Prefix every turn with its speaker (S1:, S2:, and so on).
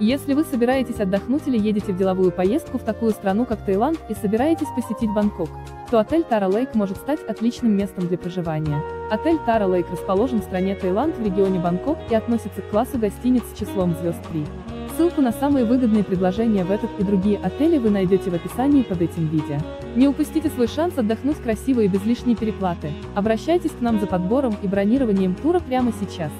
S1: Если вы собираетесь отдохнуть или едете в деловую поездку в такую страну, как Таиланд, и собираетесь посетить Бангкок, то отель Тара Лейк может стать отличным местом для проживания. Отель Тара Лейк расположен в стране Таиланд в регионе Бангкок и относится к классу гостиниц с числом звезд 3. Ссылку на самые выгодные предложения в этот и другие отели вы найдете в описании под этим видео. Не упустите свой шанс отдохнуть красиво и без лишней переплаты. Обращайтесь к нам за подбором и бронированием тура прямо сейчас.